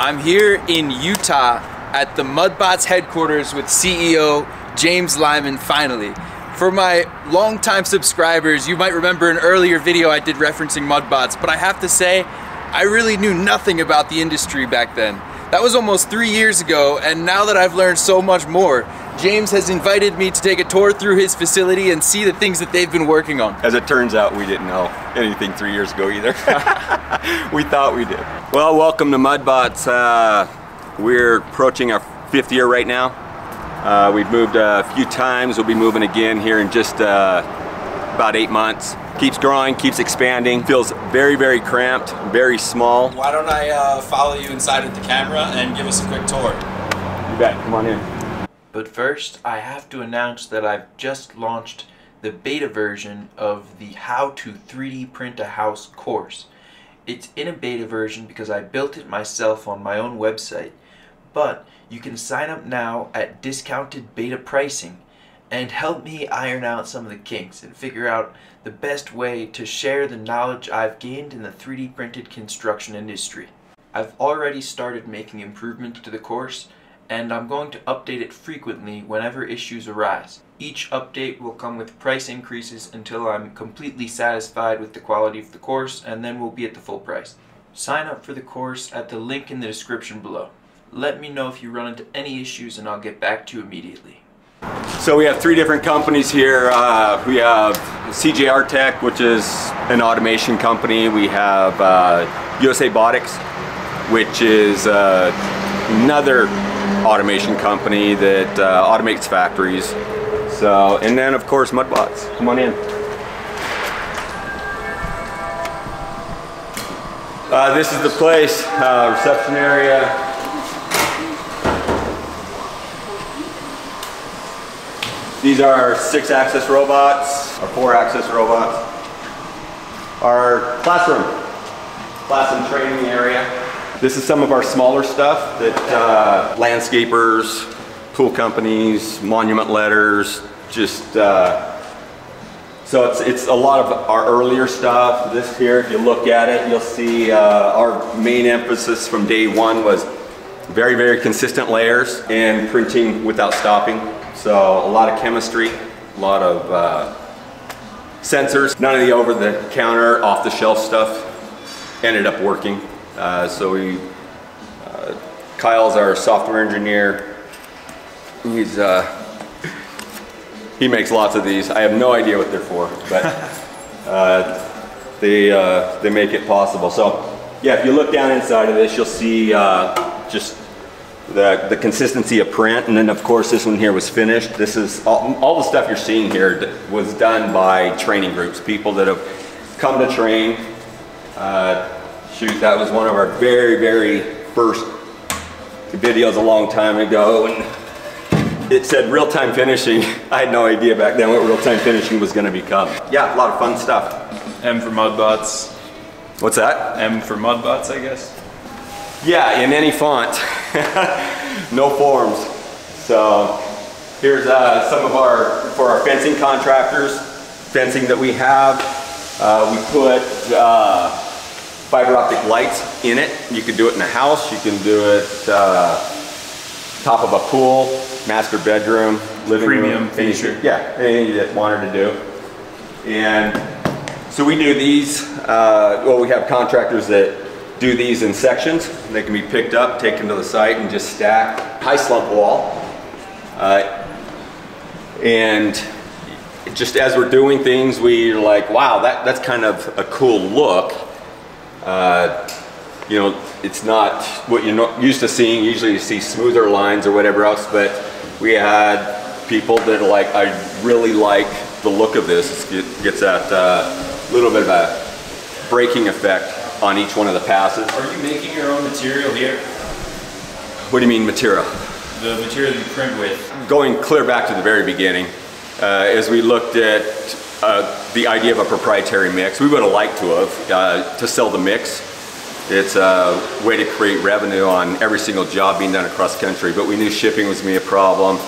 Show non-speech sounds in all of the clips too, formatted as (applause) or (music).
I'm here in Utah at the Mudbots headquarters with CEO James Lyman finally. For my longtime subscribers, you might remember an earlier video I did referencing Mudbots, but I have to say, I really knew nothing about the industry back then. That was almost three years ago, and now that I've learned so much more, James has invited me to take a tour through his facility and see the things that they've been working on. As it turns out, we didn't know anything three years ago either. (laughs) we thought we did. Well, welcome to Mudbots. Uh, we're approaching our fifth year right now. Uh, we've moved a few times. We'll be moving again here in just uh, about eight months. Keeps growing, keeps expanding. Feels very, very cramped, very small. Why don't I uh, follow you inside with the camera and give us a quick tour? You bet, come on in. But first, I have to announce that I've just launched the beta version of the How to 3D Print a House course. It's in a beta version because I built it myself on my own website, but you can sign up now at discounted beta pricing and help me iron out some of the kinks and figure out the best way to share the knowledge I've gained in the 3D printed construction industry. I've already started making improvements to the course and I'm going to update it frequently whenever issues arise. Each update will come with price increases until I'm completely satisfied with the quality of the course and then we'll be at the full price. Sign up for the course at the link in the description below. Let me know if you run into any issues and I'll get back to you immediately. So we have three different companies here. Uh, we have CJ Tech, which is an automation company. We have uh, USA Botics, which is uh, another automation company that uh, automates factories. So, and then of course Mudbots. Come on in. Uh, this is the place, uh, reception area. These are our six axis robots, our four axis robots. Our classroom, classroom training area. This is some of our smaller stuff that uh, landscapers, pool companies, monument letters, just uh, so it's, it's a lot of our earlier stuff. This here, if you look at it, you'll see uh, our main emphasis from day one was very, very consistent layers and printing without stopping. So a lot of chemistry, a lot of uh, sensors. None of the over-the-counter, off-the-shelf stuff ended up working. Uh, so we, uh, Kyle's our software engineer. He's, uh, he makes lots of these. I have no idea what they're for, but (laughs) uh, they, uh, they make it possible. So yeah, if you look down inside of this, you'll see uh, just the, the consistency of print. And then of course this one here was finished. This is, all, all the stuff you're seeing here was done by training groups, people that have come to train. Uh, shoot, that was one of our very, very first videos a long time ago. And it said real-time finishing. (laughs) I had no idea back then what real-time finishing was gonna become. Yeah, a lot of fun stuff. M for Mudbots. What's that? M for Mudbots, I guess. Yeah, in any font. (laughs) no forms. So here's uh, some of our, for our fencing contractors, fencing that we have. Uh, we put uh, fiber optic lights in it. You can do it in a house, you can do it uh, top of a pool, master bedroom, living Premium room. feature. yeah, anything that wanted to do. And so we do these, uh, well we have contractors that do these in sections. They can be picked up, taken to the site and just stacked. High slump wall. Uh, and just as we're doing things, we're like, wow, that, that's kind of a cool look. Uh, you know, it's not what you're not used to seeing. Usually you see smoother lines or whatever else, but we had people that are like, I really like the look of this. It gets that uh, little bit of a breaking effect on each one of the passes. Are you making your own material here? What do you mean material? The material you print with. Going clear back to the very beginning, uh, as we looked at uh, the idea of a proprietary mix. We would have liked to have, uh, to sell the mix. It's a way to create revenue on every single job being done across country, but we knew shipping was gonna be a problem.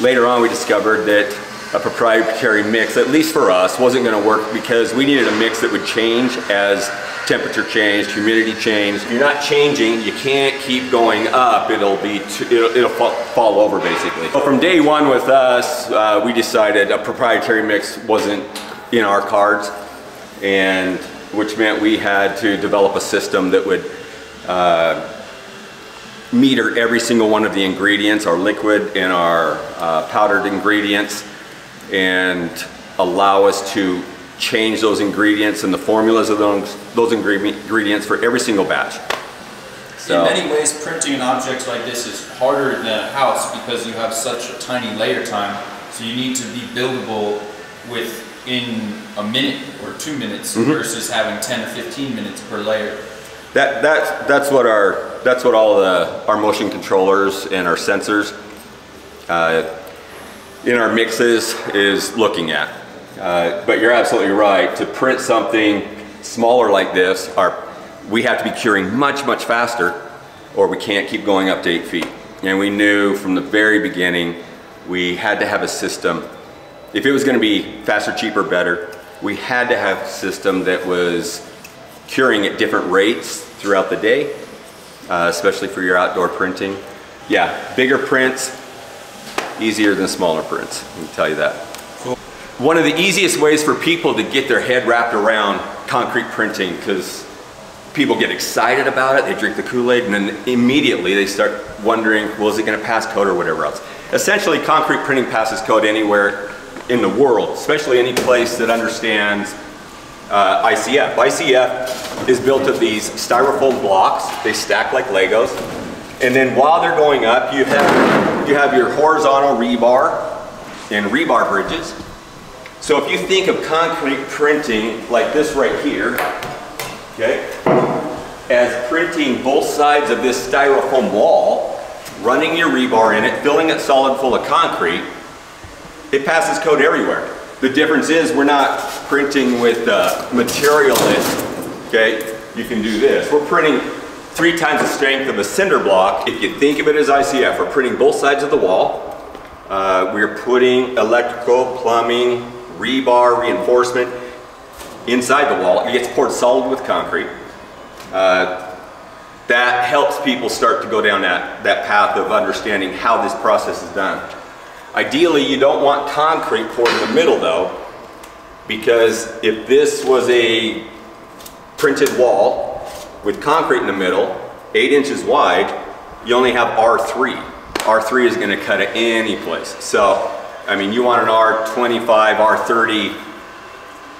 Later on, we discovered that a proprietary mix, at least for us, wasn't going to work because we needed a mix that would change as temperature changed, humidity changed. If You're not changing, you can't keep going up, it'll be, it'll, it'll fall, fall, over basically. So from day one with us, uh, we decided a proprietary mix wasn't in our cards, and which meant we had to develop a system that would uh, meter every single one of the ingredients, our liquid and our uh, powdered ingredients, and allow us to change those ingredients and the formulas of those, those ingredients for every single batch. So. In many ways, printing an object like this is harder than a house because you have such a tiny layer time. So you need to be buildable within a minute or two minutes mm -hmm. versus having 10 or 15 minutes per layer. That, that, that's what our that's what all the our motion controllers and our sensors uh, in our mixes is looking at. Uh, but you're absolutely right. To print something smaller like this, our, we have to be curing much, much faster or we can't keep going up to eight feet. And we knew from the very beginning we had to have a system. If it was going to be faster, cheaper, better, we had to have a system that was curing at different rates throughout the day, uh, especially for your outdoor printing. Yeah, bigger prints, easier than smaller prints, I can tell you that. One of the easiest ways for people to get their head wrapped around concrete printing, because people get excited about it, they drink the Kool-Aid, and then immediately they start wondering, well, is it gonna pass code or whatever else? Essentially, concrete printing passes code anywhere in the world, especially any place that understands uh, ICF. ICF is built of these styrofoam blocks. They stack like Legos. And then while they're going up, you have, you have your horizontal rebar and rebar bridges. So if you think of concrete printing like this right here, okay, as printing both sides of this styrofoam wall, running your rebar in it, filling it solid full of concrete, it passes code everywhere. The difference is we're not printing with uh, material that, okay, you can do this. We're printing three times the strength of a cinder block. If you think of it as ICF, we're printing both sides of the wall. Uh, we're putting electrical, plumbing, rebar, reinforcement inside the wall. It gets poured solid with concrete. Uh, that helps people start to go down that, that path of understanding how this process is done. Ideally, you don't want concrete poured in the middle though, because if this was a printed wall with concrete in the middle, eight inches wide, you only have R3. R3 is gonna cut it any place. So, I mean, you want an R25, R30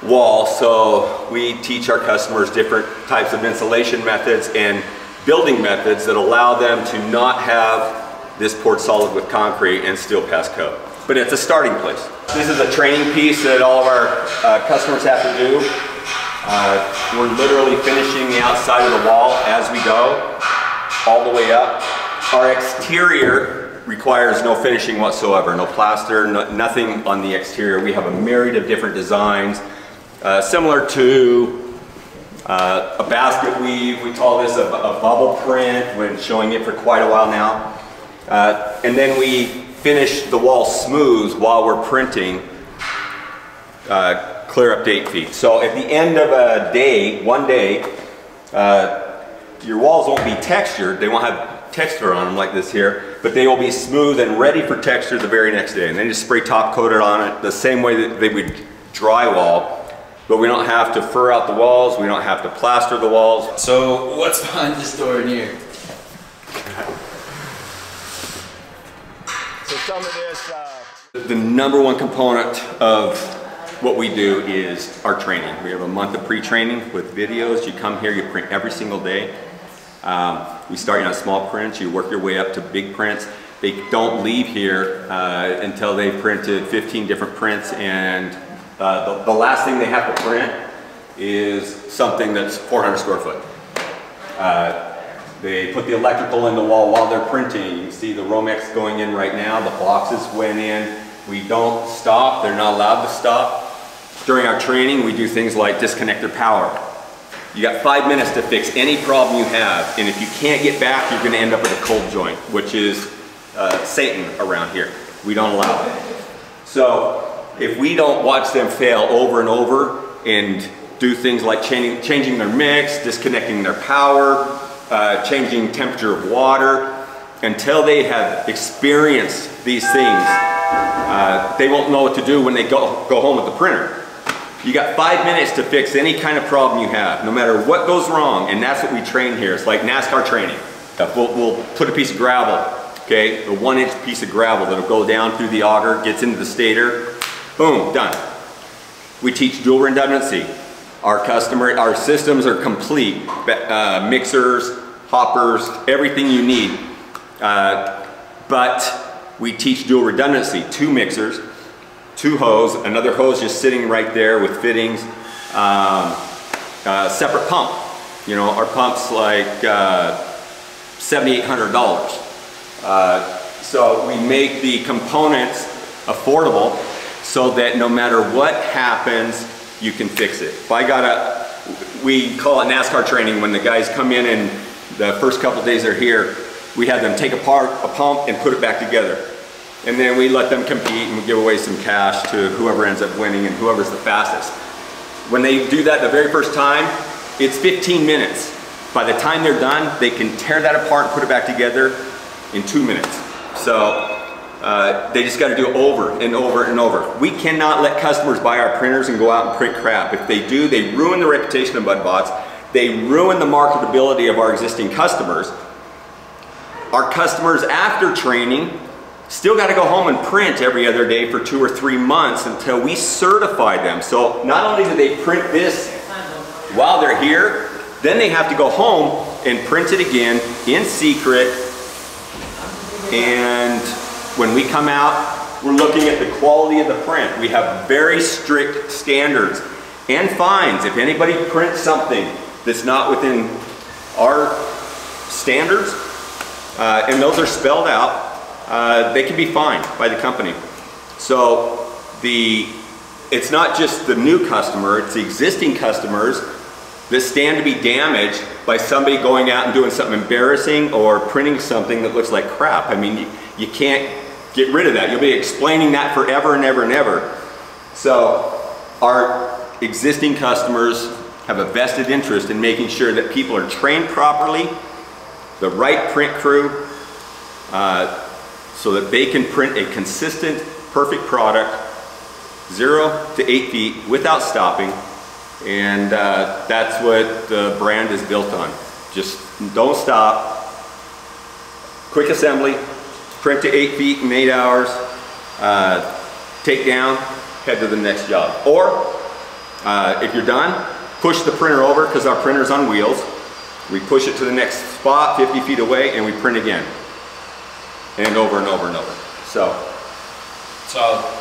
wall, so we teach our customers different types of insulation methods and building methods that allow them to not have this poured solid with concrete and still pass code. But it's a starting place. This is a training piece that all of our uh, customers have to do. Uh, we're literally finishing the outside of the wall as we go, all the way up. Our exterior requires no finishing whatsoever, no plaster, no, nothing on the exterior. We have a myriad of different designs, uh, similar to uh, a basket weave. We call this a, a, bubble print when showing it for quite a while now. Uh, and then we finish the wall smooth while we're printing uh, clear up to eight feet. So at the end of a day, one day, uh, your walls won't be textured. They won't have texture on them like this here, but they will be smooth and ready for texture the very next day. And then just spray top coat it on it the same way that they would drywall. But we don't have to fur out the walls. We don't have to plaster the walls. So what's (laughs) behind this door in here? so some of this, uh, the number one component of what we do is our training. We have a month of pre-training with videos. You come here, you print every single day. Um, we start you on small prints, you work your way up to big prints. They don't leave here uh, until they've printed 15 different prints and uh, the, the, last thing they have to print is something that's 400 square foot. Uh, they put the electrical in the wall while they're printing. You see the Romex going in right now, the boxes went in. We don't stop, they're not allowed to stop. During our training, we do things like disconnect their power. You got five minutes to fix any problem you have, and if you can't get back, you're gonna end up with a cold joint, which is uh, Satan around here. We don't allow it. So if we don't watch them fail over and over and do things like changing, changing their mix, disconnecting their power, uh, changing temperature of water, until they have experienced these things, uh, they won't know what to do when they go, go home with the printer. You got five minutes to fix any kind of problem you have, no matter what goes wrong, and that's what we train here. It's like NASCAR training. We'll, we'll put a piece of gravel, okay, a one inch piece of gravel that'll go down through the auger, gets into the stator, boom, done. We teach dual redundancy. Our customer, our systems are complete. Uh, mixers, hoppers, everything you need. Uh, but we teach dual redundancy, two mixers, two hose, another hose just sitting right there with fittings, um, separate pump. You know, our pump's like uh, $7,800. Uh, so we make the components affordable so that no matter what happens, you can fix it. If I got a, we call it NASCAR training when the guys come in and the first couple days they're here, we have them take apart a pump and put it back together. And then we let them compete and we give away some cash to whoever ends up winning and whoever's the fastest. When they do that the very first time, it's 15 minutes. By the time they're done, they can tear that apart and put it back together in two minutes. So uh, they just got to do it over and over and over. We cannot let customers buy our printers and go out and print crap. If they do, they ruin the reputation of Mudbots. They ruin the marketability of our existing customers. Our customers after training still got to go home and print every other day for two or three months until we certify them. So not only do they print this while they're here, then they have to go home and print it again in secret. And when we come out, we're looking at the quality of the print. We have very strict standards and fines. If anybody prints something that's not within our standards, uh, and those are spelled out, uh, they can be fined by the company. So the it's not just the new customer, it's the existing customers that stand to be damaged by somebody going out and doing something embarrassing or printing something that looks like crap. I mean, you, you can't get rid of that. You'll be explaining that forever and ever and ever. So our existing customers have a vested interest in making sure that people are trained properly, the right print crew, uh, so that they can print a consistent, perfect product, zero to eight feet without stopping. And uh, that's what the brand is built on. Just don't stop. Quick assembly, print to eight feet in eight hours, uh, take down, head to the next job. Or uh, if you're done, push the printer over because our printer's on wheels. We push it to the next spot 50 feet away and we print again. And over and over and over. So. So